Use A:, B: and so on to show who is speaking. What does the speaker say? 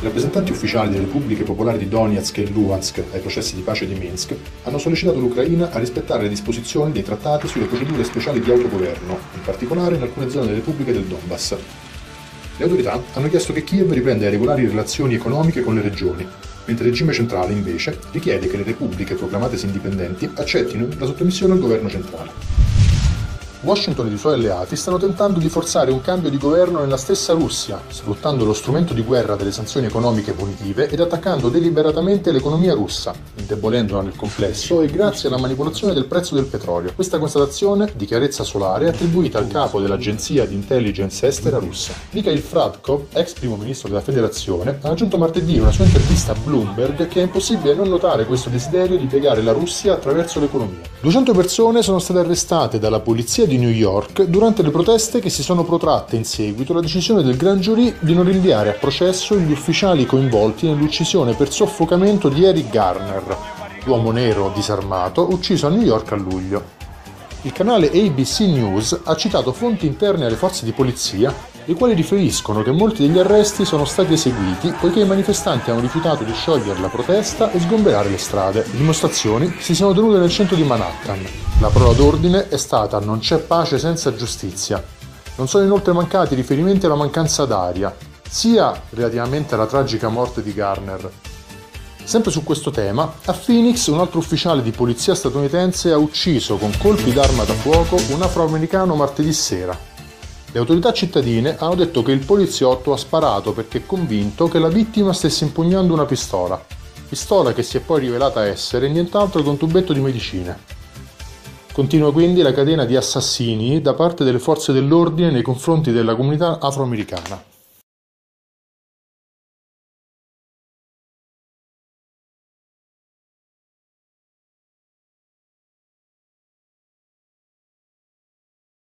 A: I rappresentanti ufficiali delle repubbliche popolari di Donetsk e Luhansk ai processi di pace di Minsk hanno sollecitato l'Ucraina a rispettare le disposizioni dei trattati sulle procedure speciali di autogoverno, in particolare in alcune zone delle repubbliche del Donbass. Le autorità hanno chiesto che Kiev riprenda regolari relazioni economiche con le regioni, mentre il regime centrale invece richiede che le repubbliche proclamatesi indipendenti accettino la sottomissione al governo centrale. Washington ed i suoi alleati stanno tentando di forzare un cambio di governo nella stessa Russia, sfruttando lo strumento di guerra delle sanzioni economiche punitive ed attaccando deliberatamente l'economia russa, indebolendola nel complesso e grazie alla manipolazione del prezzo del petrolio. Questa constatazione di chiarezza solare è attribuita al capo dell'agenzia di intelligence estera russa. Mikhail Fradkov, ex primo ministro della federazione, ha aggiunto martedì in una sua intervista a Bloomberg che è impossibile non notare questo desiderio di piegare la Russia attraverso l'economia. 200 persone sono state arrestate dalla polizia di New York durante le proteste che si sono protratte in seguito alla decisione del Grand Jury di non rinviare a processo gli ufficiali coinvolti nell'uccisione per soffocamento di Eric Garner, l'uomo nero disarmato ucciso a New York a luglio. Il canale ABC News ha citato fonti interne alle forze di polizia, le quali riferiscono che molti degli arresti sono stati eseguiti poiché i manifestanti hanno rifiutato di sciogliere la protesta e sgomberare le strade. Le dimostrazioni si sono tenute nel centro di Manhattan. La parola d'ordine è stata non c'è pace senza giustizia. Non sono inoltre mancati riferimenti alla mancanza d'aria, sia relativamente alla tragica morte di Garner, Sempre su questo tema, a Phoenix un altro ufficiale di polizia statunitense ha ucciso con colpi d'arma da fuoco un afroamericano martedì sera. Le autorità cittadine hanno detto che il poliziotto ha sparato perché convinto che la vittima stesse impugnando una pistola, pistola che si è poi rivelata essere nient'altro che un tubetto di medicine. Continua quindi la catena di assassini da parte delle forze dell'ordine nei confronti della comunità afroamericana.